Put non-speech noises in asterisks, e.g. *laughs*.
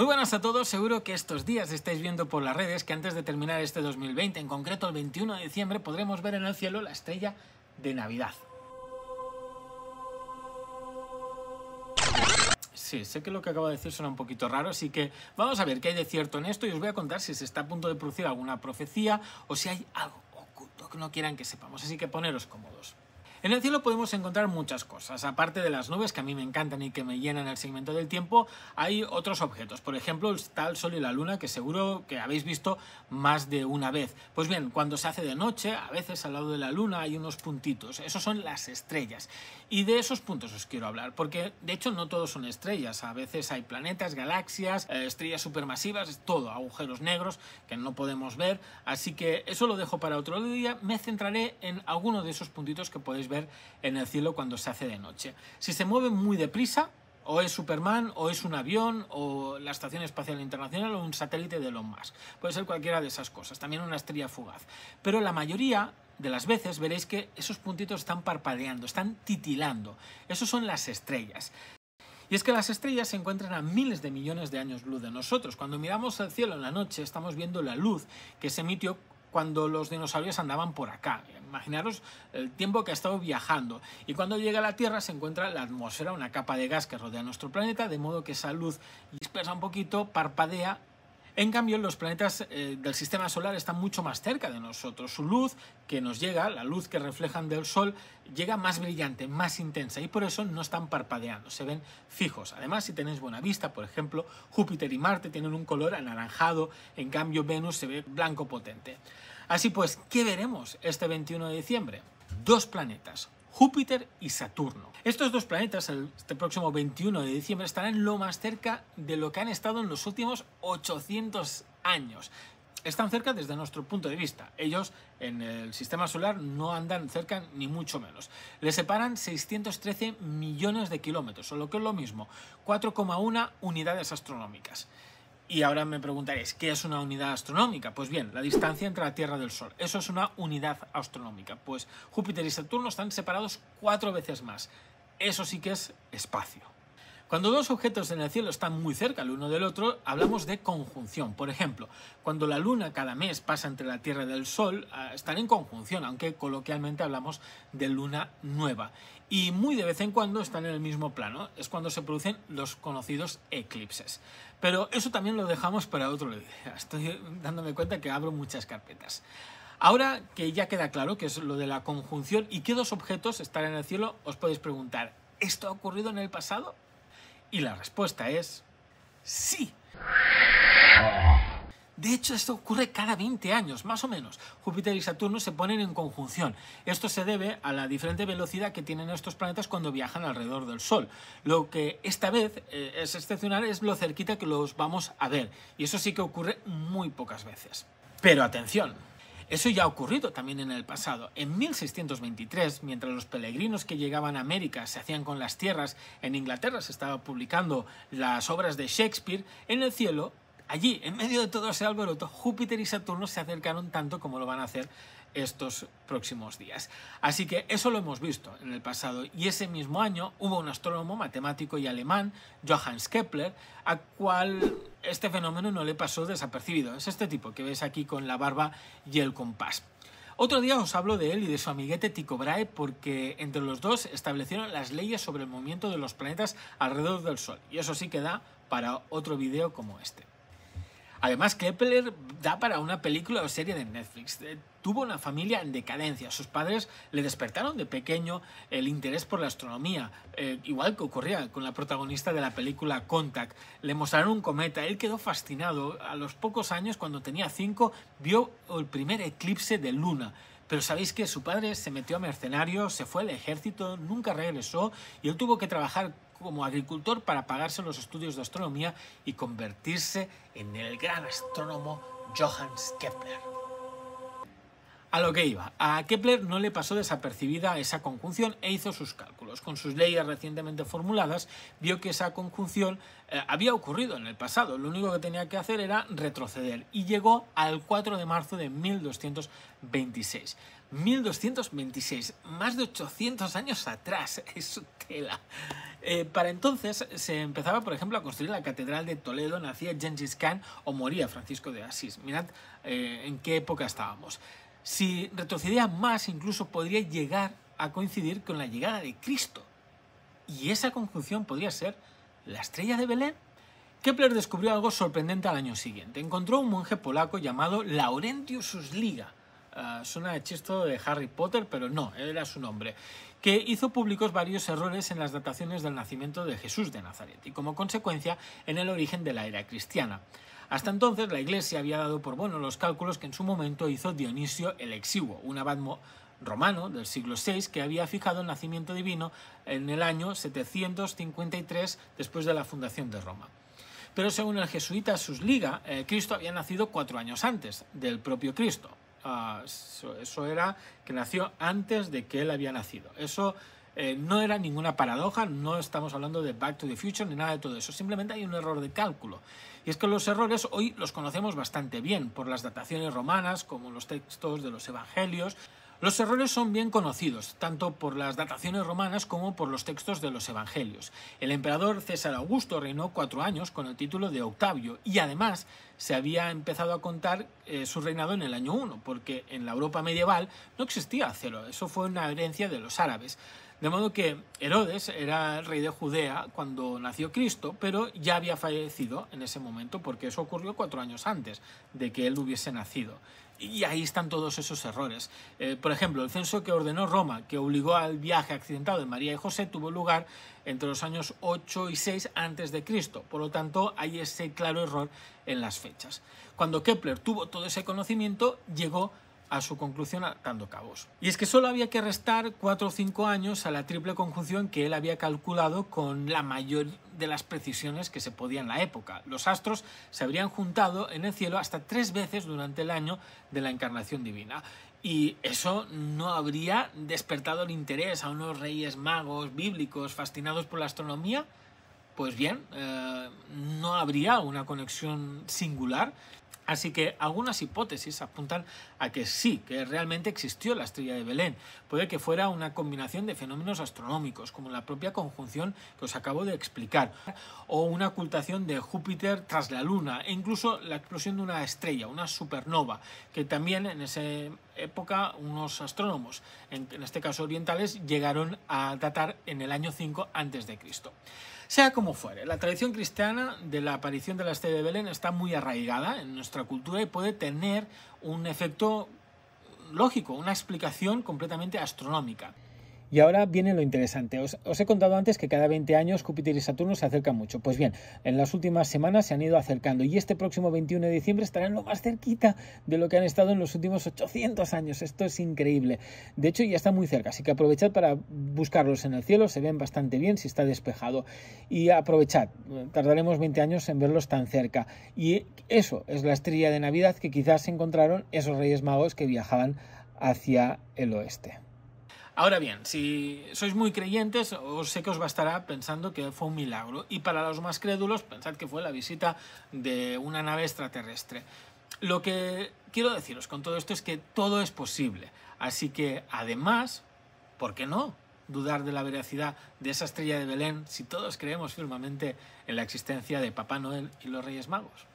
Muy buenas a todos, seguro que estos días estáis viendo por las redes que antes de terminar este 2020, en concreto el 21 de diciembre, podremos ver en el cielo la estrella de Navidad. Sí, sé que lo que acabo de decir suena un poquito raro, así que vamos a ver qué hay de cierto en esto y os voy a contar si se está a punto de producir alguna profecía o si hay algo oculto que no quieran que sepamos, así que poneros cómodos. En el cielo podemos encontrar muchas cosas. Aparte de las nubes, que a mí me encantan y que me llenan el segmento del tiempo, hay otros objetos. Por ejemplo, está el Sol y la Luna, que seguro que habéis visto más de una vez. Pues bien, cuando se hace de noche, a veces al lado de la Luna hay unos puntitos. Esos son las estrellas. Y de esos puntos os quiero hablar, porque de hecho no todos son estrellas. A veces hay planetas, galaxias, eh, estrellas supermasivas, todo, agujeros negros que no podemos ver. Así que eso lo dejo para otro día. Me centraré en alguno de esos puntitos que podéis ver en el cielo cuando se hace de noche. Si se mueven muy deprisa, o es Superman, o es un avión, o la Estación Espacial Internacional, o un satélite de Elon Musk. Puede ser cualquiera de esas cosas, también una estrella fugaz. Pero la mayoría de las veces veréis que esos puntitos están parpadeando, están titilando. Esos son las estrellas. Y es que las estrellas se encuentran a miles de millones de años luz de nosotros. Cuando miramos el cielo en la noche estamos viendo la luz que se emitió cuando los dinosaurios andaban por acá. Imaginaros el tiempo que ha estado viajando. Y cuando llega a la Tierra se encuentra la atmósfera, una capa de gas que rodea nuestro planeta, de modo que esa luz dispersa un poquito, parpadea en cambio, los planetas eh, del sistema solar están mucho más cerca de nosotros. Su luz que nos llega, la luz que reflejan del Sol, llega más brillante, más intensa y por eso no están parpadeando, se ven fijos. Además, si tenéis buena vista, por ejemplo, Júpiter y Marte tienen un color anaranjado, en cambio Venus se ve blanco potente. Así pues, ¿qué veremos este 21 de diciembre? Dos planetas, Júpiter y Saturno. Estos dos planetas, este próximo 21 de diciembre, estarán lo más cerca de lo que han estado en los últimos 800 años. Están cerca desde nuestro punto de vista. Ellos en el sistema solar no andan cerca ni mucho menos. Les separan 613 millones de kilómetros, o lo que es lo mismo, 4,1 unidades astronómicas. Y ahora me preguntaréis, ¿qué es una unidad astronómica? Pues bien, la distancia entre la Tierra y el Sol. Eso es una unidad astronómica. Pues Júpiter y Saturno están separados cuatro veces más. Eso sí que es espacio. Cuando dos objetos en el cielo están muy cerca el uno del otro, hablamos de conjunción. Por ejemplo, cuando la Luna cada mes pasa entre la Tierra y el Sol, ah, están en conjunción, aunque coloquialmente hablamos de luna nueva. Y muy de vez en cuando están en el mismo plano, es cuando se producen los conocidos eclipses. Pero eso también lo dejamos para otro *laughs* día. Estoy dándome cuenta que abro muchas carpetas. Ahora que ya queda claro que es lo de la conjunción y qué dos objetos están en el cielo, os podéis preguntar, ¿esto ha ocurrido en el pasado? Y la respuesta es sí. De hecho, esto ocurre cada 20 años, más o menos. Júpiter y Saturno se ponen en conjunción. Esto se debe a la diferente velocidad que tienen estos planetas cuando viajan alrededor del Sol. Lo que esta vez eh, es excepcional es lo cerquita que los vamos a ver. Y eso sí que ocurre muy pocas veces. Pero atención, eso ya ha ocurrido también en el pasado. En 1623, mientras los peregrinos que llegaban a América se hacían con las tierras, en Inglaterra se estaba publicando las obras de Shakespeare, en el cielo, allí, en medio de todo ese alboroto, Júpiter y Saturno se acercaron tanto como lo van a hacer estos próximos días. Así que eso lo hemos visto en el pasado y ese mismo año hubo un astrónomo matemático y alemán, Johannes Kepler, a cual este fenómeno no le pasó desapercibido. Es este tipo que ves aquí con la barba y el compás. Otro día os hablo de él y de su amiguete Tycho Brahe porque entre los dos establecieron las leyes sobre el movimiento de los planetas alrededor del Sol y eso sí que da para otro vídeo como este. Además, Kepler da para una película o serie de Netflix. Eh, tuvo una familia en decadencia. Sus padres le despertaron de pequeño el interés por la astronomía, eh, igual que ocurría con la protagonista de la película Contact. Le mostraron un cometa, él quedó fascinado. A los pocos años, cuando tenía cinco, vio el primer eclipse de luna. Pero sabéis que su padre se metió a mercenario, se fue al ejército, nunca regresó y él tuvo que trabajar como agricultor para pagarse los estudios de astronomía y convertirse en el gran astrónomo Johannes Kepler. A lo que iba, a Kepler no le pasó desapercibida esa conjunción e hizo sus cálculos. Con sus leyes recientemente formuladas, vio que esa conjunción eh, había ocurrido en el pasado. Lo único que tenía que hacer era retroceder y llegó al 4 de marzo de 1226. 1226, más de 800 años atrás, *laughs* es tela. Eh, para entonces se empezaba, por ejemplo, a construir la Catedral de Toledo, nacía Gengis Khan o moría Francisco de Asís. Mirad eh, en qué época estábamos. Si retrocedía más, incluso podría llegar a coincidir con la llegada de Cristo. Y esa conjunción podría ser la estrella de Belén. Kepler descubrió algo sorprendente al año siguiente. Encontró un monje polaco llamado Laurentius Susliga. Uh, suena de chisto de Harry Potter, pero no, era su nombre, que hizo públicos varios errores en las dataciones del nacimiento de Jesús de Nazaret y como consecuencia en el origen de la era cristiana. Hasta entonces la Iglesia había dado por bueno los cálculos que en su momento hizo Dionisio el Exiguo, un abad romano del siglo VI que había fijado el nacimiento divino en el año 753 después de la fundación de Roma. Pero según el jesuita Susliga, eh, Cristo había nacido cuatro años antes del propio Cristo. Ah, eso, era que nació antes de que él había nacido. Eso eh, no era ninguna paradoja, no estamos hablando de Back to the Future ni nada de todo eso, simplemente hay un error de cálculo. Y es que los errores hoy los conocemos bastante bien por las dataciones romanas como los textos de los evangelios. Los errores son bien conocidos, tanto por las dataciones romanas como por los textos de los evangelios. El emperador César Augusto reinó cuatro años con el título de Octavio y además se había empezado a contar eh, su reinado en el año 1, porque en la Europa medieval no existía cero, eso fue una herencia de los árabes. De modo que Herodes era el rey de Judea cuando nació Cristo, pero ya había fallecido en ese momento porque eso ocurrió cuatro años antes de que él hubiese nacido. Y ahí están todos esos errores. Eh, por ejemplo, el censo que ordenó Roma, que obligó al viaje accidentado de María y José, tuvo lugar entre los años 8 y 6 antes de Cristo. Por lo tanto, hay ese claro error en las fechas. Cuando Kepler tuvo todo ese conocimiento, llegó su conclusión atando cabos. Y es que solo había que restar 4 o 5 años a la triple conjunción que él había calculado con la mayor de las precisiones que se podía en la época. Los astros se habrían juntado en el cielo hasta tres veces durante el año de la encarnación divina. Y eso no habría despertado el interés a unos reyes magos bíblicos fascinados por la astronomía. Pues bien, eh, no habría una conexión singular Así que algunas hipótesis apuntan a que sí, que realmente existió la estrella de Belén. Puede que fuera una combinación de fenómenos astronómicos, como la propia conjunción que os acabo de explicar, o una ocultación de Júpiter tras la Luna, e incluso la explosión de una estrella, una supernova, que también en esa época unos astrónomos, en este caso orientales, llegaron a datar en el año 5 a.C. Sea como fuere, la tradición cristiana de la aparición de la estrella de Belén está muy arraigada en nuestra cultura y puede tener un efecto lógico, una explicación completamente astronómica. Y ahora viene lo interesante. Os, he contado antes que cada 20 años Júpiter y Saturno se acercan mucho. Pues bien, en las últimas semanas se han ido acercando y este próximo 21 de diciembre estarán lo más cerquita de lo que han estado en los últimos 800 años. Esto es increíble. De hecho, ya está muy cerca, así que aprovechad para buscarlos en el cielo. Se ven bastante bien si está despejado. Y aprovechad, tardaremos 20 años en verlos tan cerca. Y eso es la estrella de Navidad que quizás encontraron esos Reyes Magos que viajaban hacia el oeste. Ahora bien, si sois muy creyentes, os sé que os bastará pensando que fue un milagro. Y para los más crédulos, pensad que fue la visita de una nave extraterrestre. Lo que quiero deciros con todo esto es que todo es posible. Así que, además, ¿por qué no? dudar de la veracidad de esa estrella de Belén si todos creemos firmemente en la existencia de Papá Noel y los Reyes Magos.